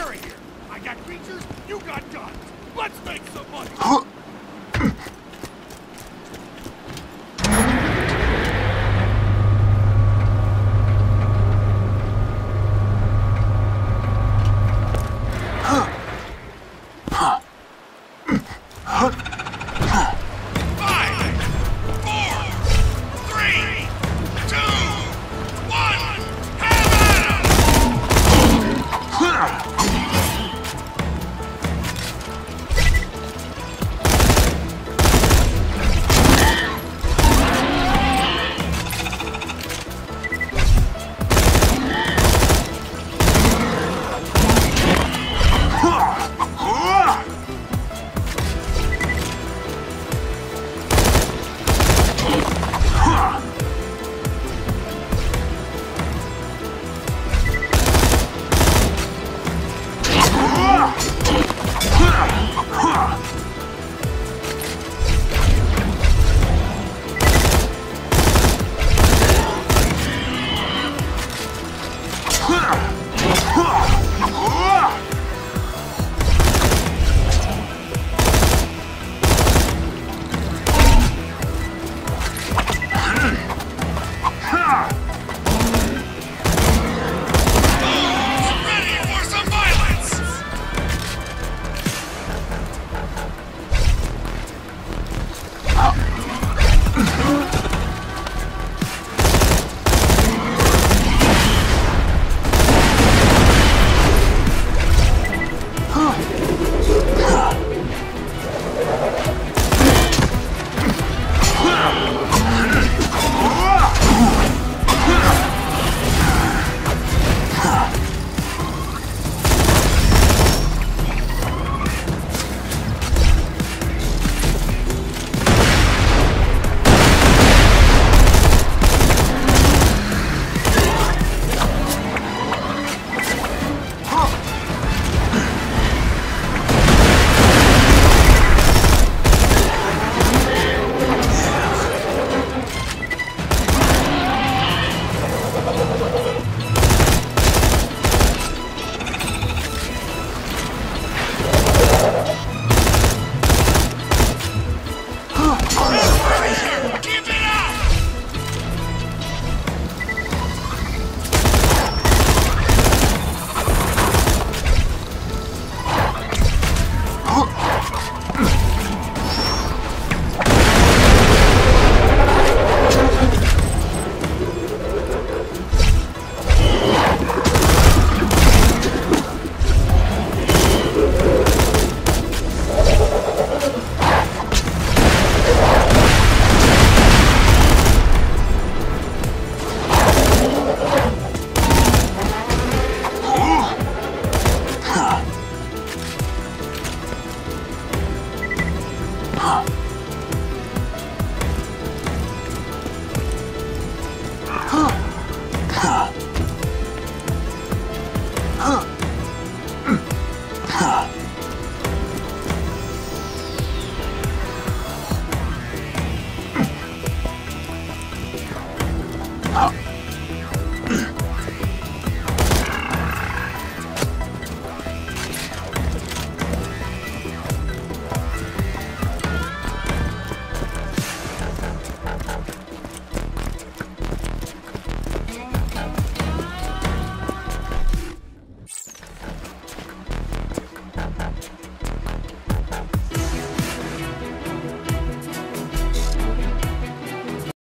Cabrera here. I got creatures, you got guns. Let's make some money. はあ。